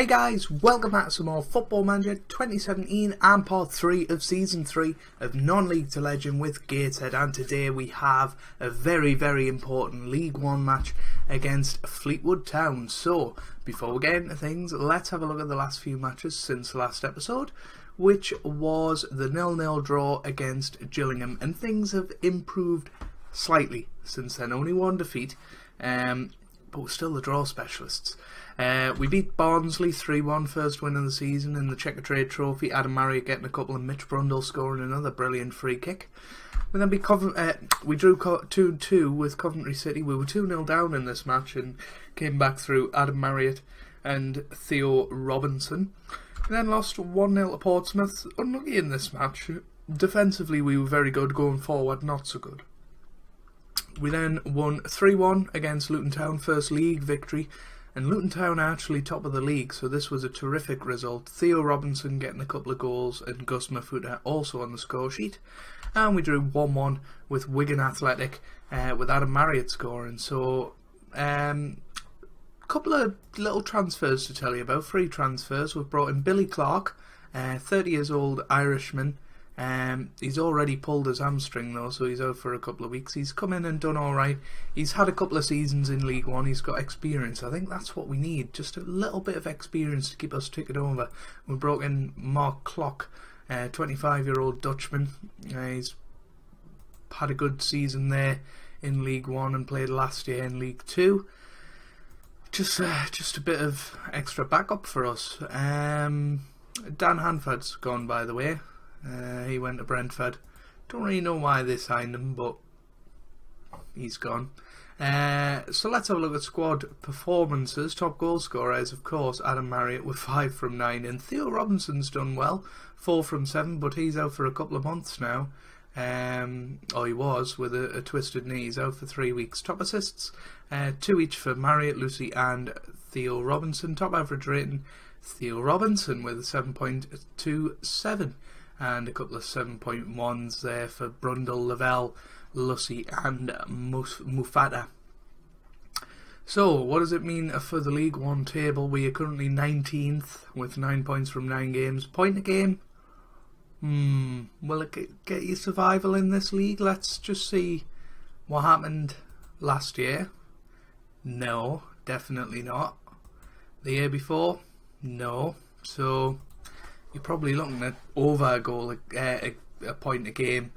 Hey guys, welcome back to some more Football Manager 2017 and part 3 of Season 3 of Non-League to Legend with Gateshead. And today we have a very very important League 1 match against Fleetwood Town. So, before we get into things, let's have a look at the last few matches since last episode which was the nil-nil draw against Gillingham. And things have improved slightly since then, only one defeat. Um, but we're still the draw specialists. Uh, we beat Barnsley 3 1, first win of the season in the Checkatrade Trophy. Adam Marriott getting a couple and Mitch Brundle scoring another brilliant free kick. We then beat uh, we drew 2 2 with Coventry City. We were 2 0 down in this match and came back through Adam Marriott and Theo Robinson. We then lost 1 0 to Portsmouth. Unlucky in this match. Defensively, we were very good. Going forward, not so good. We then won 3 1 against Luton Town, first league victory and Luton Town are actually top of the league, so this was a terrific result. Theo Robinson getting a couple of goals and Gus Mafuta also on the score sheet. And we drew 1 1 with Wigan Athletic uh, with Adam Marriott scoring. So, um, couple of little transfers to tell you about. Free transfers. We've brought in Billy Clarke, uh, 30 years old Irishman. Um, he's already pulled his hamstring though, so he's out for a couple of weeks. He's come in and done all right. He's had a couple of seasons in League One. He's got experience. I think that's what we need. Just a little bit of experience to keep us ticking over. We brought in Marc Klok, 25-year-old uh, Dutchman. Uh, he's had a good season there in League One and played last year in League Two. Just, uh, just a bit of extra backup for us. Um, Dan Hanford's gone, by the way. Uh, he went to Brentford. Don't really know why they signed him, but he's gone. Uh, so let's have a look at squad performances. Top goal scorers, of course, Adam Marriott with 5 from 9. And Theo Robinson's done well, 4 from 7, but he's out for a couple of months now. Um, or he was, with a, a, twisted knee. He's out for 3 weeks. Top assists, uh, 2 each for Marriott, Lucy, and Theo Robinson. Top average rating, Theo Robinson with a 7.27 and a couple of 7.1s there for Brundle, Lavelle, Lucy and Mafuta. So, what does it mean for the League One table? We are currently 19th with 9 points from 9 games. Point a game? Hmm, will it get you survival in this league? Let's just see what happened last year. No, definitely not. The year before? No. So, you're probably looking at over a goal, a, a, a point a game,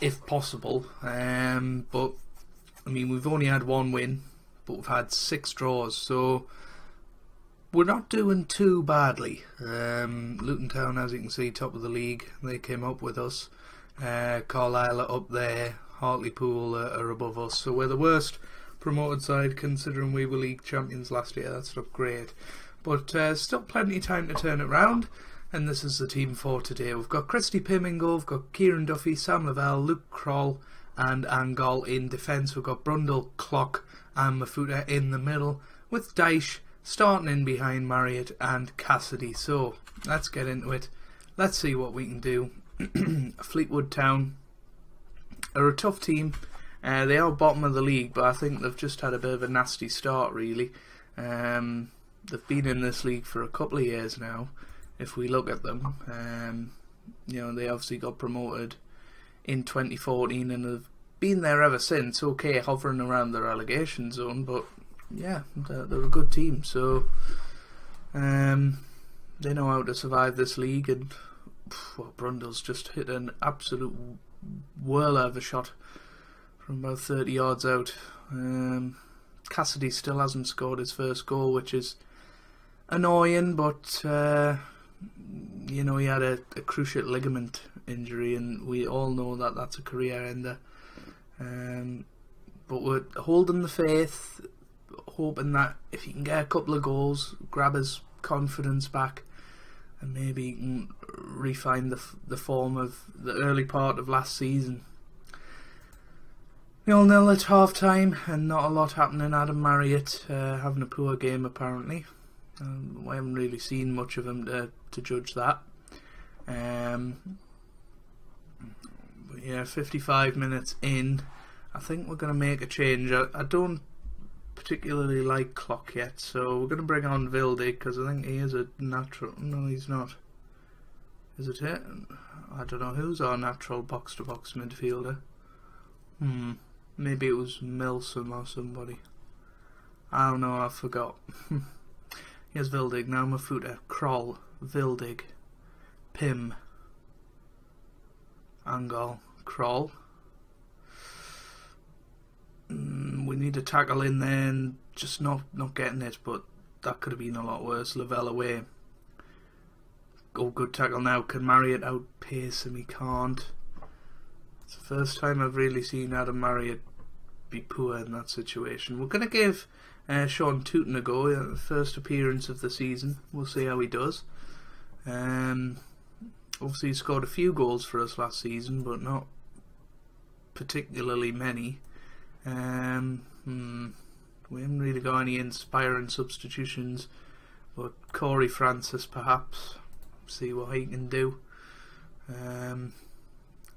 if possible. Um, but I mean, we've only had one win, but we've had six draws, so we're not doing too badly. Um, Luton Town, as you can see, top of the league. They came up with us. Uh, Carlisle are up there. Hartlepool are, are above us, so we're the worst promoted side considering we were league champions last year. That's not great, but uh, still plenty of time to turn it around and this is the team for today. We've got Christy Pimingo, we've got Kieran Duffy, Sam Lavelle, Luke Kroll, and Angol in defence. We've got Brundle, Klok, and Mafuta in the middle, with Dyche starting in behind Marriott and Cassidy. So let's get into it. Let's see what we can do. Fleetwood Town are a tough team. Uh, they are bottom of the league, but I think they've just had a bit of a nasty start, really. Um, they've been in this league for a couple of years now if we look at them. Um, you know, they obviously got promoted in 2014 and have been there ever since. Okay, hovering around the relegation zone, but yeah, they're, they're a good team. So um, they know how to survive this league. And well, Brundle's just hit an absolute whirler of a shot from about 30 yards out. Um, Cassidy still hasn't scored his first goal, which is annoying, but uh, you know, he had a, a, cruciate ligament injury, and we all know that that's a career ender. Um, but we're holding the faith, hoping that if he can get a couple of goals, grab his confidence back, and maybe he can refine the the form of the early part of last season. All nil at half time, and not a lot happening. Adam Marriott uh, having a poor game apparently. Um, I haven't really seen much of him to, to judge that. Um, yeah, 55 minutes in, I think we're going to make a change. I, I don't particularly like Klok yet, so we're going to bring on Vildig because I think he is a natural. No, he's not. Is it it? I don't know who's our natural box to box midfielder. Hmm. Maybe it was Milsom or somebody. I don't know, I forgot. Here's Vildig, now Mafuta, Kroll, Vildig, Pim, Angol, Kroll. Mm, we need to tackle in there just not, not getting it, but that could have been a lot worse. Lavelle away. Oh, good tackle now. Can Marriott outpace him? He can't. It's the first time I've really seen Adam Marriott be poor in that situation. We're going to give uh, Sean Tootin a go. Uh, first appearance of the season. We'll see how he does. Um, obviously, he scored a few goals for us last season, but not particularly many. Um, hmm, we haven't really got any inspiring substitutions, but Corey Francis perhaps see what he can do. Um,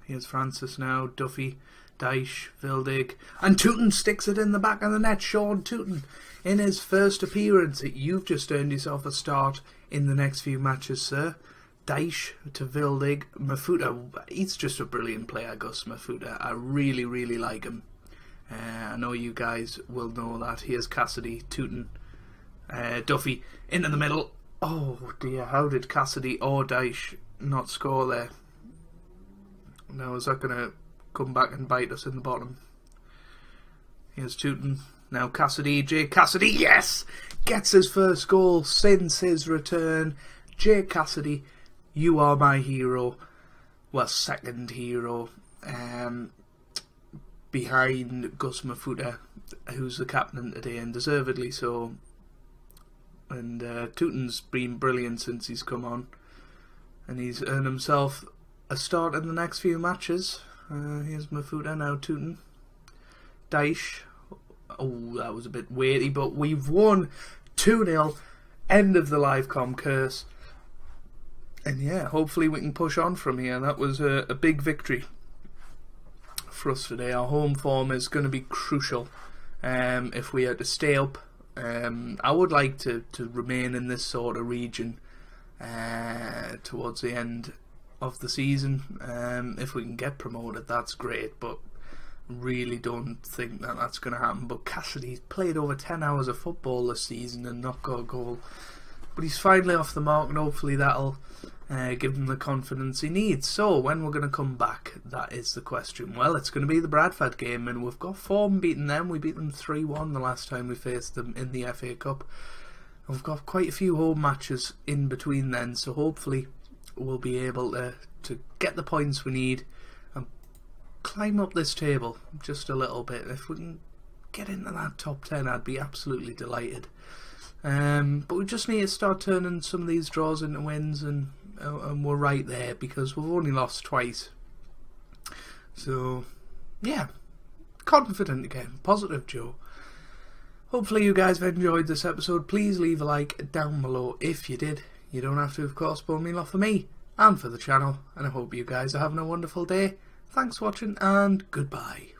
here's Francis now, Duffy, Dyche, Vildig, and Tootin sticks it in the back of the net. Sean Tootin, in his first appearance, you've just earned yourself a start in the next few matches, sir. Dyche to Vildig, Mafuta, he's just a brilliant player, Gus Mafuta. I really, really like him. Uh, I know you guys will know that. Here's Cassidy, Tootin, uh, Duffy, into the middle, Oh dear, how did Cassidy or Dyche not score there? Now, is that going to come back and bite us in the bottom? Here's Tootin. Now Cassidy, Jay Cassidy, yes! Gets his first goal since his return. Jay Cassidy, you are my hero. Well, second hero. Um, behind Gus Mafuta, who's the captain today, and deservedly so and uh, Tootin's been brilliant since he's come on, and he's earned himself a start in the next few matches. Uh, here's Mafuta now, Tootin. Dyche. Oh, that was a bit weighty, but we've won 2 0. End of the Livecom curse. And yeah, hopefully we can push on from here. That was a, a big victory for us today. Our home form is going to be crucial um, if we are to stay up um, I would like to, to remain in this sort of region uh, towards the end of the season. Um, if we can get promoted, that's great, but really don't think that that's going to happen. But Cassidy's played over 10 hours of football this season and not got a goal. But he's finally off the mark, and hopefully that'll uh, give him the confidence he needs. So, when we're going to come back, that is the question. Well, it's going to be the Bradford game, and we've got form beating them. We beat them 3 1 the last time we faced them in the FA Cup. we've got quite a few home matches in between then, so hopefully we'll be able to, to get the points we need and climb up this table just a little bit. If we can get into that top 10, I'd be absolutely delighted. Um, but we just need to start turning some of these draws into wins and and we're right there because we've only lost twice. So, yeah, confident again, positive Joe. Hopefully, you guys have enjoyed this episode. Please leave a like down below if you did. You don't have to, of course, bone meal off for me and for the channel. And I hope you guys are having a wonderful day. Thanks for watching and goodbye.